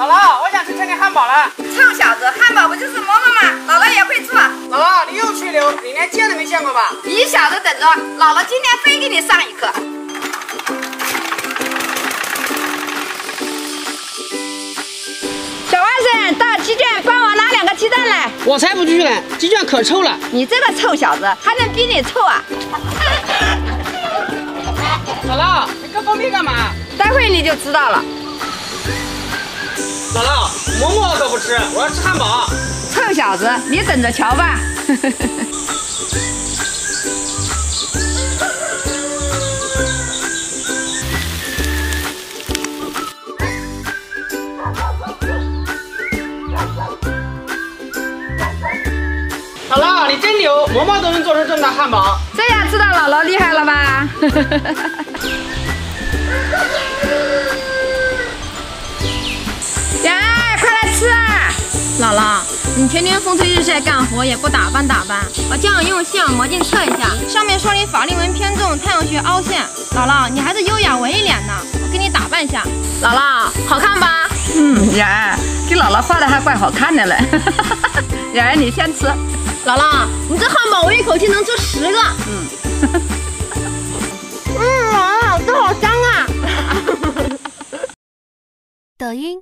姥姥，我想吃肯德汉堡了。臭小子，汉堡不就是馍馍吗？姥姥也会做。姥姥，你又吹牛，你连见都没见过吧？你小子等着，姥姥今天非给你上一课。小外甥，到鸡圈帮我拿两个鸡蛋来。我才不去呢，鸡圈可臭了。你这个臭小子，还能比你臭啊？姥姥，你搁放屁干嘛？待会你就知道了。姥姥，馍馍我可不吃，我要吃汉堡。臭小子，你等着瞧吧。姥姥，你真牛，馍馍都能做出这么大汉堡。这样知道姥姥厉害了吧？姥姥，你天天风吹日晒干活也不打扮打扮，我这样用细氧魔镜测一下，上面说你法令纹偏重，太阳穴凹陷。姥姥，你还是优雅文艺脸呢，我给你打扮一下。姥姥，好看吧？嗯，雅儿，给姥姥画的还怪好看的嘞。雅儿，你先吃。姥姥，你这汉堡我一口气能吃十个。嗯。嗯，姥姥，这好香啊！抖音。